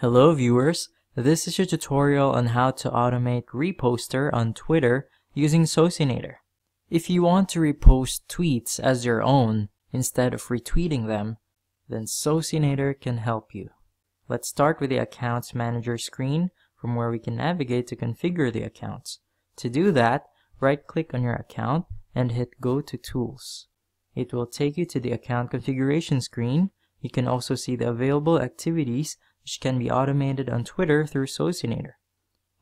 Hello viewers, this is a tutorial on how to automate reposter on Twitter using Socinator. If you want to repost tweets as your own instead of retweeting them, then Socinator can help you. Let's start with the Accounts Manager screen from where we can navigate to configure the accounts. To do that, right-click on your account and hit Go to Tools. It will take you to the account configuration screen. You can also see the available activities which can be automated on Twitter through Socinator.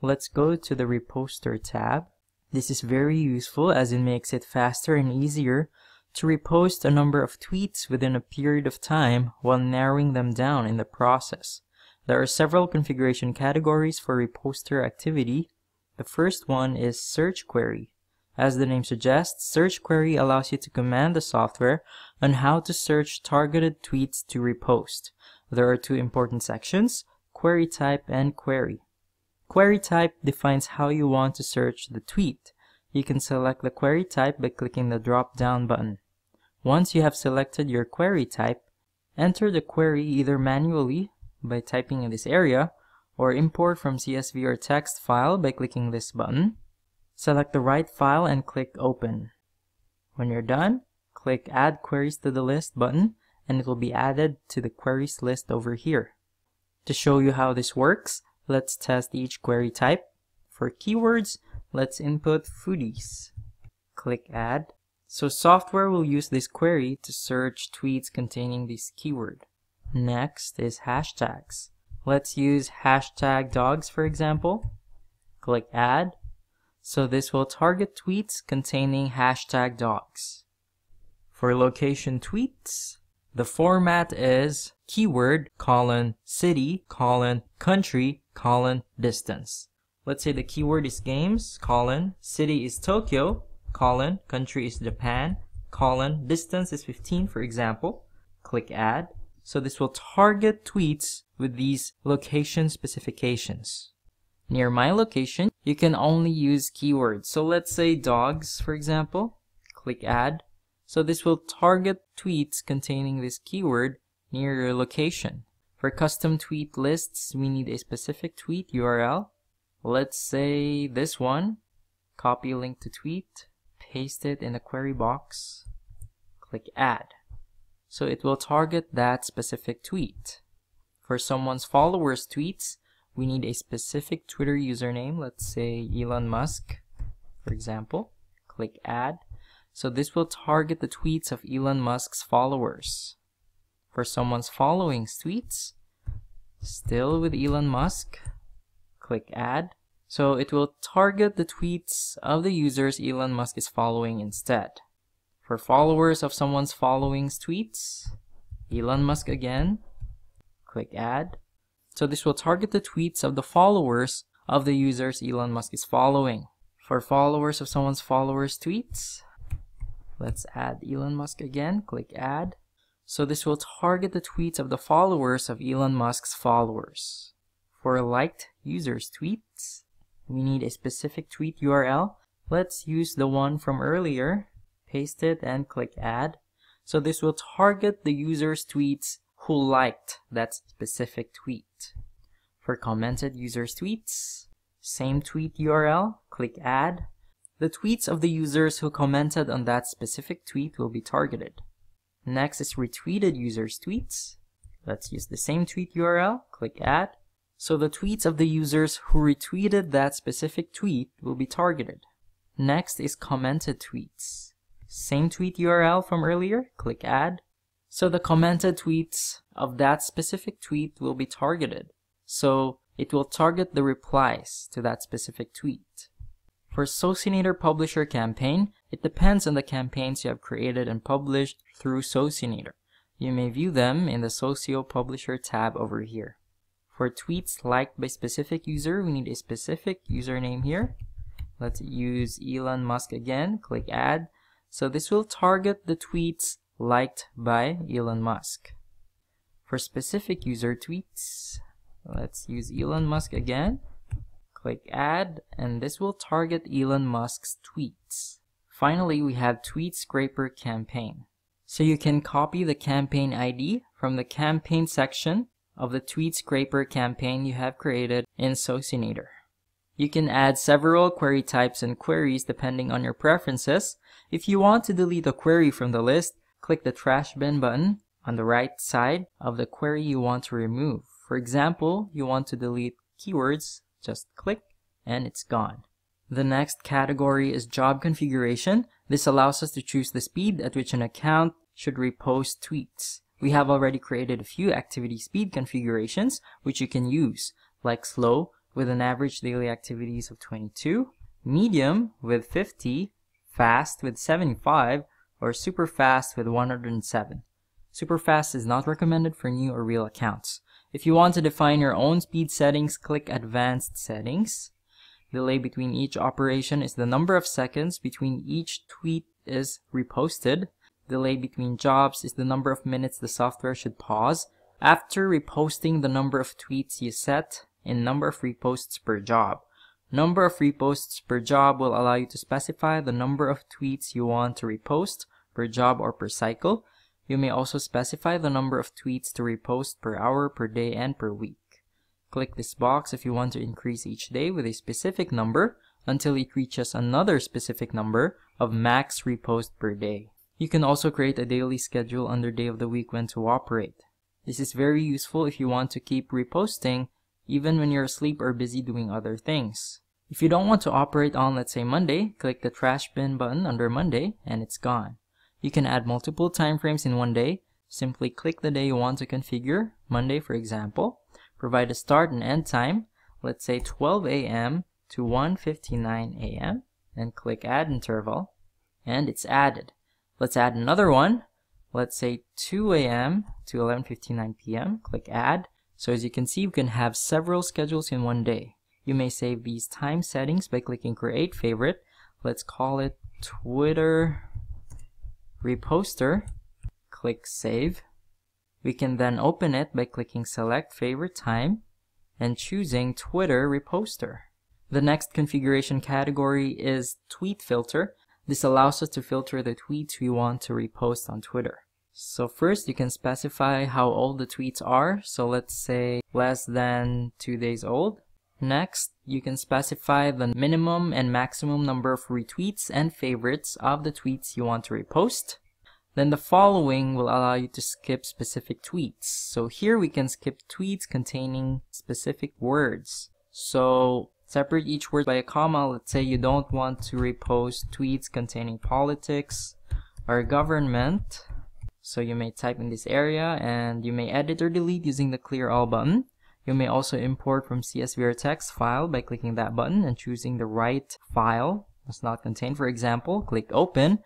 Let's go to the Reposter tab. This is very useful as it makes it faster and easier to repost a number of tweets within a period of time while narrowing them down in the process. There are several configuration categories for reposter activity. The first one is search query. As the name suggests, search query allows you to command the software on how to search targeted tweets to repost. There are two important sections, query type and query. Query type defines how you want to search the tweet. You can select the query type by clicking the drop-down button. Once you have selected your query type, enter the query either manually by typing in this area or import from CSV or text file by clicking this button. Select the right file and click Open. When you're done, click Add Queries to the List button and it will be added to the queries list over here. To show you how this works, let's test each query type. For keywords, let's input foodies. Click add. So software will use this query to search tweets containing this keyword. Next is hashtags. Let's use hashtag dogs for example. Click add. So this will target tweets containing hashtag dogs. For location tweets, the format is keyword colon city colon country colon distance. Let's say the keyword is games colon city is Tokyo colon country is Japan colon distance is 15 for example. Click add. So this will target tweets with these location specifications. Near my location, you can only use keywords. So let's say dogs, for example. Click add. So this will target tweets containing this keyword near your location. For custom tweet lists, we need a specific tweet URL. Let's say this one. Copy link to tweet, paste it in the query box, click add. So it will target that specific tweet. For someone's followers tweets, we need a specific Twitter username, let's say Elon Musk, for example. Click add. So this will target the tweets of Elon Musk's followers. For someone's following tweets, still with Elon Musk, click add. So it will target the tweets of the users Elon Musk is following instead. For followers of someone's following's tweets, Elon Musk again, click add. So this will target the tweets of the followers of the users Elon Musk is following. For followers of someone's followers' tweets, Let's add Elon Musk again, click add. So this will target the tweets of the followers of Elon Musk's followers. For liked users tweets, we need a specific tweet URL. Let's use the one from earlier, paste it and click add. So this will target the user's tweets who liked that specific tweet. For commented users tweets, same tweet URL, click add. The tweets of the users who commented on that specific tweet will be targeted. Next is retweeted users' tweets. Let's use the same tweet URL, click add. So the tweets of the users who retweeted that specific tweet will be targeted. Next is commented tweets. Same tweet URL from earlier, click add. So the commented tweets of that specific tweet will be targeted. So it will target the replies to that specific tweet. For Socinator Publisher campaign, it depends on the campaigns you have created and published through Socinator. You may view them in the Socio Publisher tab over here. For tweets liked by specific user, we need a specific username here. Let's use Elon Musk again, click add. So this will target the tweets liked by Elon Musk. For specific user tweets, let's use Elon Musk again. Click add and this will target Elon Musk's tweets. Finally, we have Tweet Scraper campaign. So you can copy the campaign ID from the campaign section of the tweet scraper campaign you have created in Socinator. You can add several query types and queries depending on your preferences. If you want to delete a query from the list, click the trash bin button on the right side of the query you want to remove. For example, you want to delete keywords, just click and it's gone. The next category is job configuration. This allows us to choose the speed at which an account should repost tweets. We have already created a few activity speed configurations which you can use, like slow with an average daily activities of 22, medium with 50, fast with 75, or super fast with 107. Super fast is not recommended for new or real accounts. If you want to define your own speed settings, click Advanced Settings. Delay between each operation is the number of seconds between each tweet is reposted. Delay between jobs is the number of minutes the software should pause after reposting the number of tweets you set in number of reposts per job. Number of reposts per job will allow you to specify the number of tweets you want to repost per job or per cycle. You may also specify the number of tweets to repost per hour, per day, and per week. Click this box if you want to increase each day with a specific number until it reaches another specific number of max repost per day. You can also create a daily schedule under day of the week when to operate. This is very useful if you want to keep reposting even when you're asleep or busy doing other things. If you don't want to operate on let's say Monday, click the trash bin button under Monday and it's gone. You can add multiple timeframes in one day. Simply click the day you want to configure, Monday for example. Provide a start and end time, let's say 12 a.m. to 1.59 a.m. and click add interval and it's added. Let's add another one. Let's say 2 a.m. to 11.59 p.m. Click add. So as you can see, you can have several schedules in one day. You may save these time settings by clicking create favorite. Let's call it Twitter reposter, click save. We can then open it by clicking select favorite time and choosing Twitter reposter. The next configuration category is tweet filter. This allows us to filter the tweets we want to repost on Twitter. So first you can specify how old the tweets are. So let's say less than two days old. Next, you can specify the minimum and maximum number of retweets and favorites of the tweets you want to repost. Then the following will allow you to skip specific tweets. So here we can skip tweets containing specific words. So separate each word by a comma. Let's say you don't want to repost tweets containing politics or government. So you may type in this area and you may edit or delete using the clear all button. You may also import from CSV or text file by clicking that button and choosing the right file must not contain. For example, click open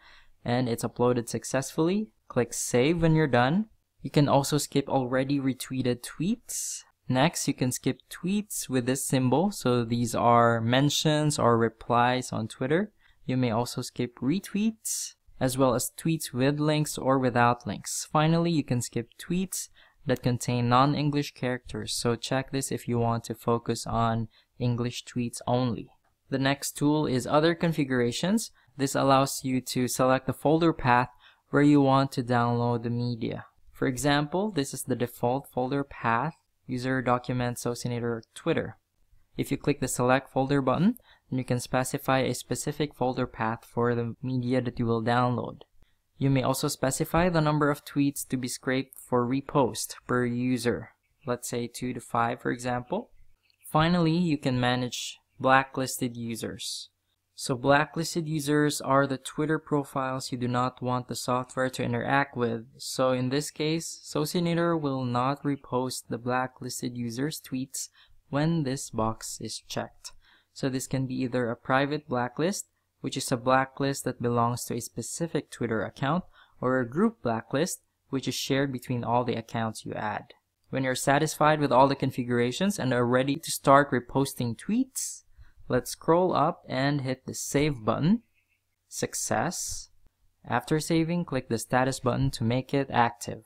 and it's uploaded successfully. Click save when you're done. You can also skip already retweeted tweets. Next, you can skip tweets with this symbol. So these are mentions or replies on Twitter. You may also skip retweets as well as tweets with links or without links. Finally, you can skip tweets that contain non-English characters, so check this if you want to focus on English tweets only. The next tool is Other Configurations. This allows you to select the folder path where you want to download the media. For example, this is the default folder path, user document Socinator Twitter. If you click the select folder button, you can specify a specific folder path for the media that you will download. You may also specify the number of tweets to be scraped for repost per user. Let's say 2 to 5 for example. Finally, you can manage blacklisted users. So blacklisted users are the Twitter profiles you do not want the software to interact with. So in this case, Socinator will not repost the blacklisted users' tweets when this box is checked. So this can be either a private blacklist which is a blacklist that belongs to a specific Twitter account, or a group blacklist, which is shared between all the accounts you add. When you're satisfied with all the configurations and are ready to start reposting tweets, let's scroll up and hit the save button. Success. After saving, click the status button to make it active.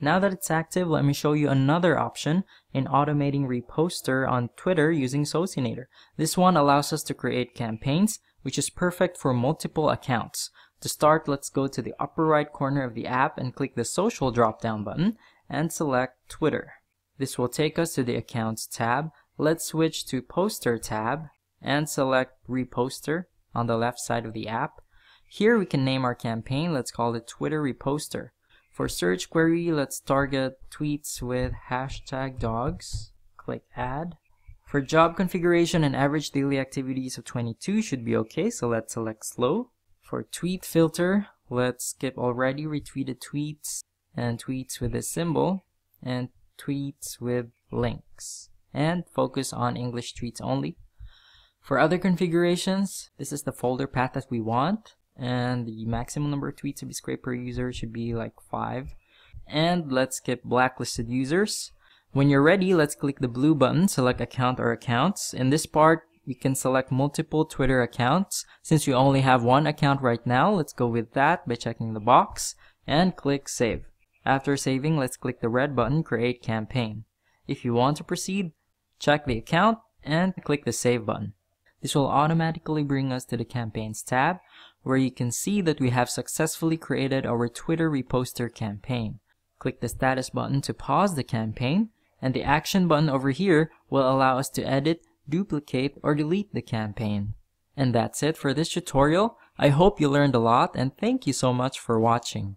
Now that it's active, let me show you another option in automating reposter on Twitter using Socinator. This one allows us to create campaigns which is perfect for multiple accounts. To start, let's go to the upper right corner of the app and click the social drop-down button and select Twitter. This will take us to the Accounts tab. Let's switch to Poster tab and select Reposter on the left side of the app. Here we can name our campaign. Let's call it Twitter Reposter. For search query, let's target tweets with hashtag dogs. Click Add. For job configuration and average daily activities of 22 should be okay, so let's select slow. For tweet filter, let's skip already retweeted tweets and tweets with this symbol and tweets with links and focus on English tweets only. For other configurations, this is the folder path that we want and the maximum number of tweets to be scraped per user should be like 5. And let's skip blacklisted users. When you're ready, let's click the blue button, select account or accounts. In this part, you can select multiple Twitter accounts. Since you only have one account right now, let's go with that by checking the box and click save. After saving, let's click the red button, create campaign. If you want to proceed, check the account and click the save button. This will automatically bring us to the campaigns tab where you can see that we have successfully created our Twitter reposter campaign. Click the status button to pause the campaign and the action button over here will allow us to edit, duplicate, or delete the campaign. And that's it for this tutorial. I hope you learned a lot and thank you so much for watching.